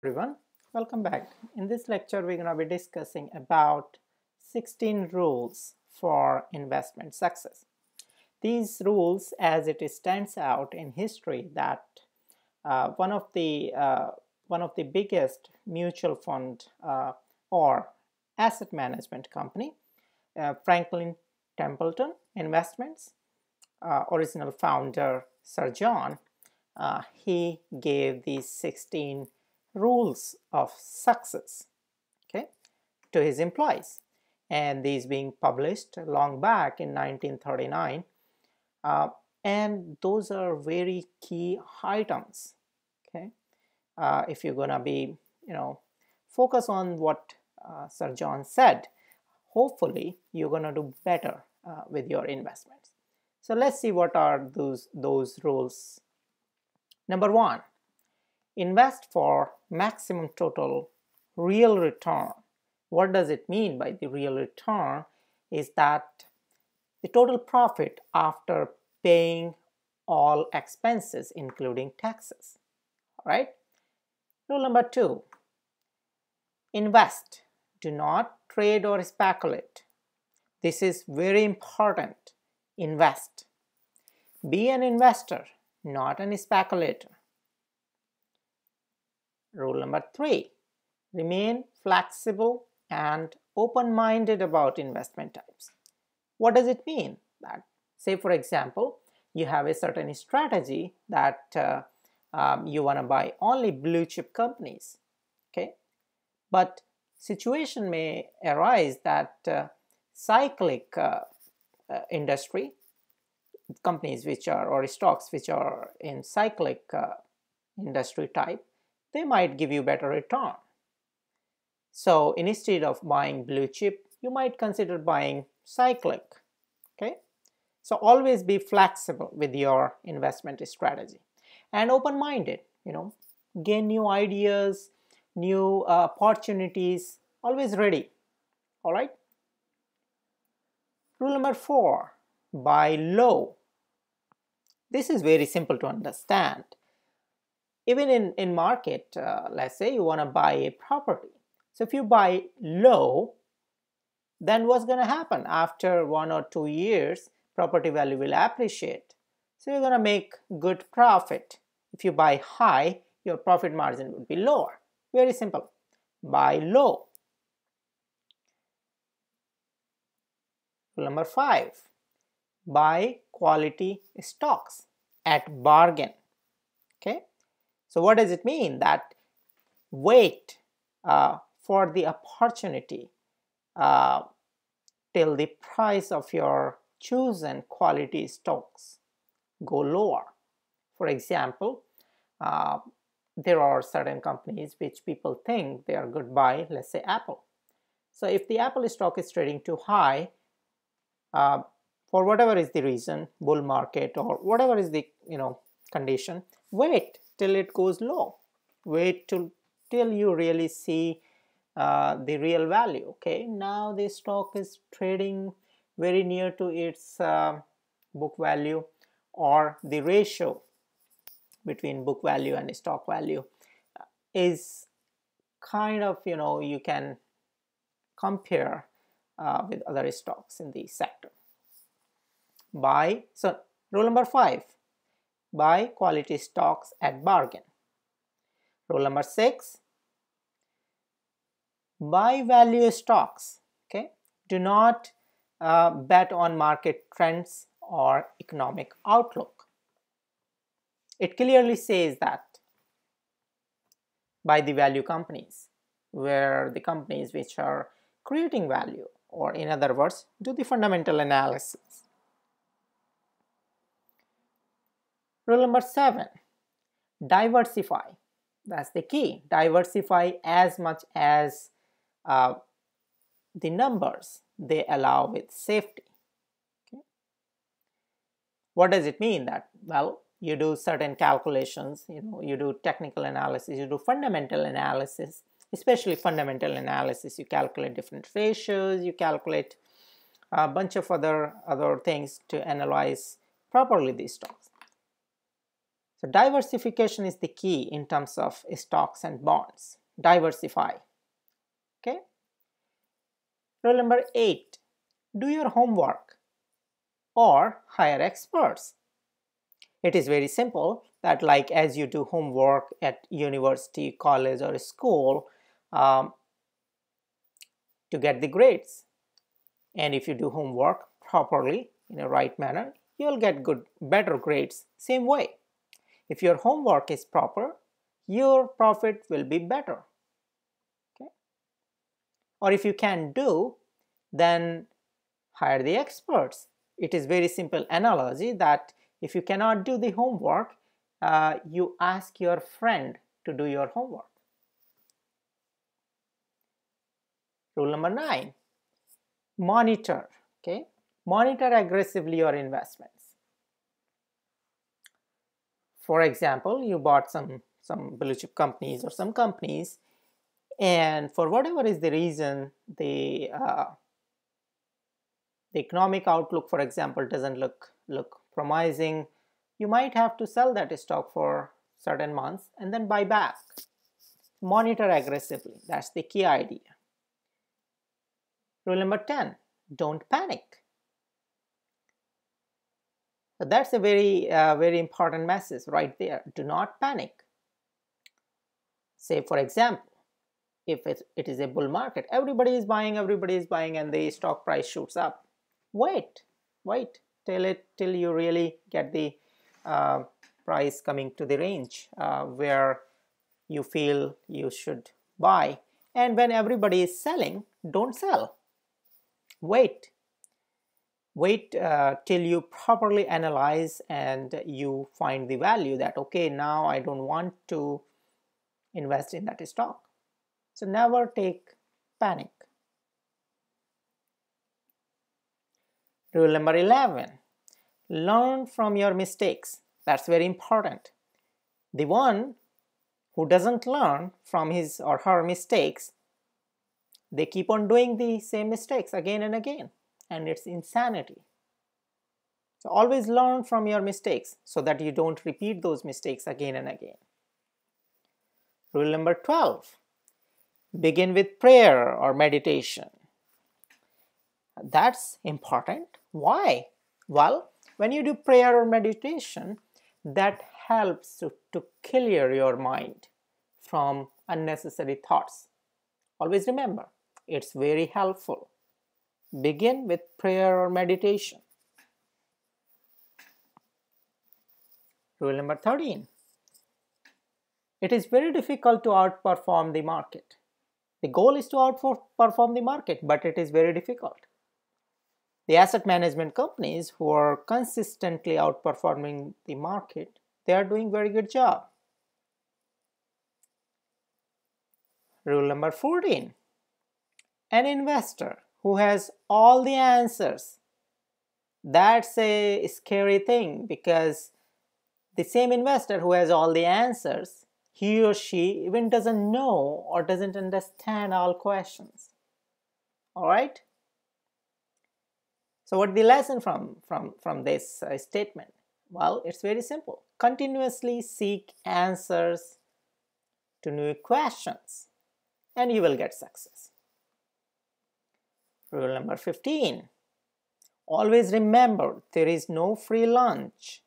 everyone. Welcome back. In this lecture we're going to be discussing about 16 rules for investment success. These rules as it stands out in history that uh, one of the uh, one of the biggest mutual fund uh, or asset management company uh, Franklin Templeton Investments uh, original founder Sir John uh, he gave these 16 rules of success okay to his employees. And these being published long back in 1939 uh, and those are very key items okay? Uh, if you're gonna be you know focus on what uh, Sir John said hopefully you're gonna do better uh, with your investments. So let's see what are those those rules. Number one invest for maximum total real return. What does it mean by the real return? Is that the total profit after paying all expenses including taxes. All right. Rule number two, invest. Do not trade or speculate. This is very important. Invest. Be an investor, not an speculator. Rule number three, remain flexible and open-minded about investment types. What does it mean? That say for example, you have a certain strategy that uh, um, you want to buy only blue chip companies, okay? But situation may arise that uh, cyclic uh, uh industry companies which are or stocks which are in cyclic uh, industry type they might give you better return. So instead of buying blue chip, you might consider buying cyclic. Okay. So always be flexible with your investment strategy and open-minded, you know, gain new ideas, new uh, opportunities, always ready. All right. Rule number four, buy low. This is very simple to understand even in, in market, uh, let's say you want to buy a property. So if you buy low, then what's going to happen? After one or two years, property value will appreciate. So you're going to make good profit. If you buy high, your profit margin would be lower. Very simple. Buy low. Number five, buy quality stocks at bargain. So what does it mean? That wait uh, for the opportunity uh, till the price of your chosen quality stocks go lower. For example, uh, there are certain companies which people think they are good buy, let's say Apple. So if the Apple stock is trading too high, uh, for whatever is the reason, bull market or whatever is the you know condition, wait till it goes low. Wait till till you really see uh, the real value okay? Now the stock is trading very near to its uh, book value or the ratio between book value and stock value uh, is kind of you know you can compare uh, with other stocks in the sector. Buy so rule number five buy quality stocks at bargain. Rule number six, buy value stocks. Okay, do not uh, bet on market trends or economic outlook. It clearly says that buy the value companies, where the companies which are creating value, or in other words, do the fundamental analysis. Rule number seven, diversify. That's the key. Diversify as much as uh, the numbers they allow with safety. Okay. What does it mean that? Well, you do certain calculations, you know, you do technical analysis, you do fundamental analysis, especially fundamental analysis. You calculate different ratios, you calculate a bunch of other, other things to analyze properly these stocks So diversification is the key in terms of stocks and bonds. Diversify. Okay. Rule number eight, do your homework or hire experts. It is very simple that like as you do homework at university, college or school um, to get the grades. And if you do homework properly in a right manner, you'll get good, better grades same way. If your homework is proper, your profit will be better. Okay? Or if you can do, then hire the experts. It is very simple analogy that if you cannot do the homework, uh, you ask your friend to do your homework. Rule number nine, monitor, okay? Monitor aggressively your investments. For example, you bought some, some blue chip companies or some companies and for whatever is the reason, the, uh, the economic outlook, for example, doesn't look, look promising, you might have to sell that stock for certain months and then buy back. Monitor aggressively. That's the key idea. Rule number 10, don't panic. That's a very, uh, very important message right there. Do not panic. Say, for example, if it, it is a bull market, everybody is buying, everybody is buying, and the stock price shoots up. Wait, wait till it till you really get the uh, price coming to the range uh, where you feel you should buy. And when everybody is selling, don't sell. Wait. Wait uh, till you properly analyze and you find the value that, okay, now I don't want to invest in that stock. So never take panic. Rule number 11 learn from your mistakes. That's very important. The one who doesn't learn from his or her mistakes, they keep on doing the same mistakes again and again, and it's insanity. So always learn from your mistakes so that you don't repeat those mistakes again and again. Rule number 12 begin with prayer or meditation. That's important. Why? Well, when you do prayer or meditation, that helps to, to clear your mind from unnecessary thoughts. Always remember, it's very helpful. Begin with prayer or meditation. Rule number 13. It is very difficult to outperform the market. The goal is to outperform the market, but it is very difficult the asset management companies who are consistently outperforming the market, they are doing very good job. Rule number 14. An investor who has all the answers, that's a scary thing because the same investor who has all the answers, he or she even doesn't know or doesn't understand all questions. All right? So what the lesson from, from, from this uh, statement? Well, it's very simple. Continuously seek answers to new questions and you will get success. Rule number 15. Always remember there is no free lunch.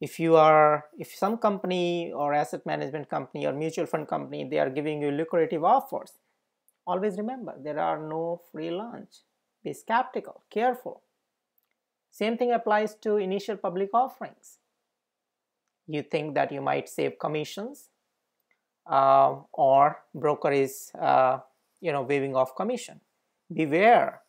If you are, if some company or asset management company or mutual fund company, they are giving you lucrative offers, always remember there are no free lunch be skeptical, careful. Same thing applies to initial public offerings. You think that you might save commissions uh, or broker is uh, you know waiving off commission. Beware.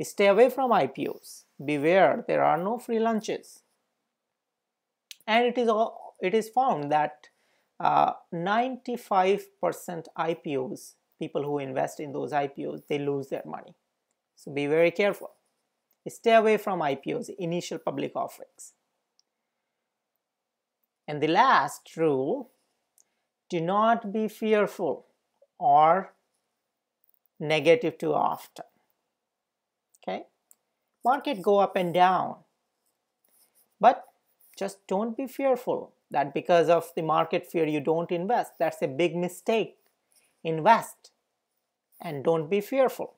Stay away from IPOs. Beware, there are no free lunches. And it is all, it is found that 95% uh, IPOs, people who invest in those IPOs, they lose their money. So be very careful. Stay away from IPOs, initial public offerings. And the last rule, do not be fearful or negative too often. Okay? Market go up and down. But just don't be fearful that because of the market fear you don't invest. That's a big mistake. Invest and don't be fearful.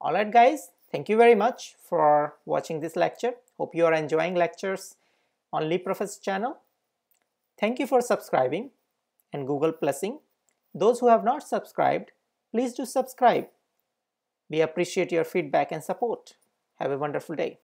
Alright guys, thank you very much for watching this lecture. Hope you are enjoying lectures on LeapProfits channel. Thank you for subscribing and Google Plusing. Those who have not subscribed, please do subscribe. We appreciate your feedback and support. Have a wonderful day.